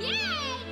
Yay!